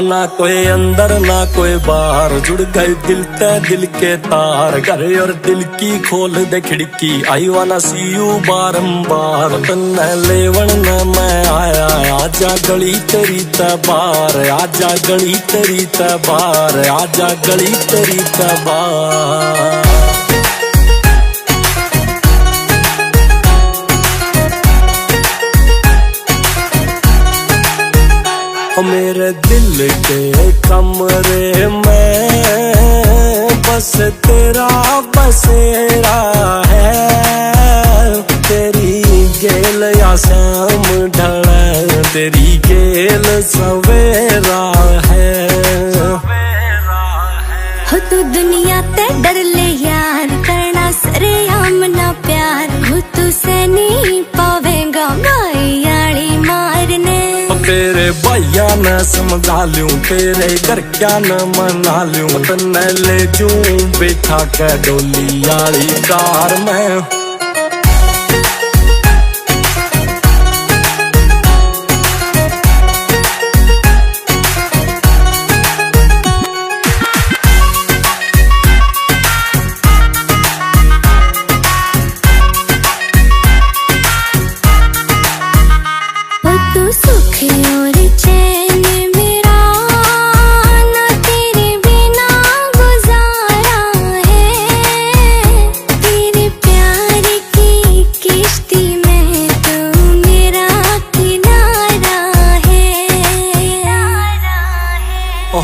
ना कोई अंदर, ना कोई बाहर। जुड़ गए दिल ते दिल के तार। घर और दिल की खोल दे खिड़की। आई वाना सी यू बारंबार। तन्ने लेवन न मैं आया। आजा गली तेरी तबार आजा गली तेरी तबार आजा गली तेरी तबार मेरे दिल के कमरे में बस तेरा बसेरा है। तेरी गेल या शाम ढल तेरी गेल सवेरा है। हो तू दुनिया ते डर ले यार, करना सरे ना प्यार। हो तू से नहीं पावेगा भैया न समझा लूँ, तेरे घर क्या न मना लूँ। ले जूं बैठा के डोली यारी कार में। हो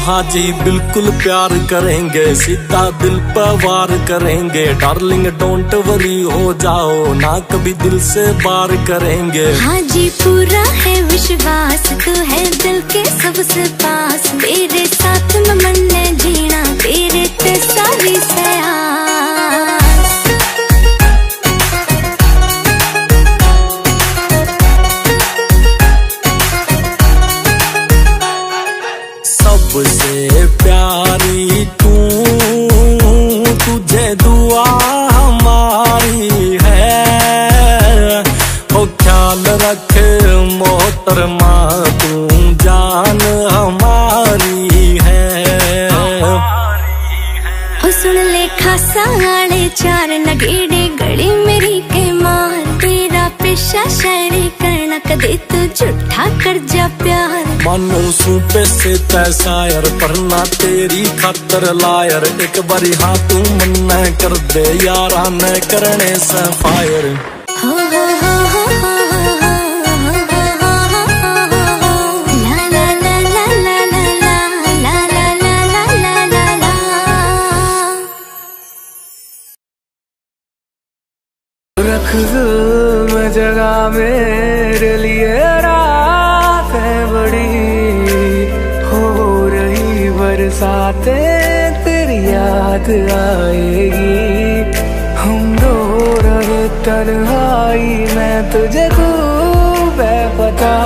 हाँ जी बिल्कुल प्यार करेंगे, सीधा दिल पर वार करेंगे। डार्लिंग डोंट वरी हो जाओ ना कभी दिल से बार करेंगे। हाँ जी पूरा है विश्वास, तू है दिल के सबसे पास। तेरे साथ में मन जीना, तेरे ते मोहतरमा तू जान हमारी है। सुन ले खासा आड़े चार नगेड़े गली मेरी के मार तेरा पेशा शायरी करना कदे तू झूठा कर जा प्यार। मानो सूपे से तैसायर परना तेरी खातर लायर। एक बारी हाँ तू मन कर दे यारा न करने से फायर हो हो हो हो रख जगा मेरे लिए रात है बड़ी। हो रही बरसातें, तेरी याद आएगी। हम दो रहे तन्हाई, मैं तुझे खूब है पता।